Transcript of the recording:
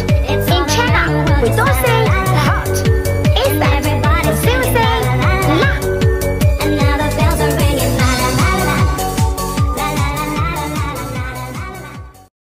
In China, we don't say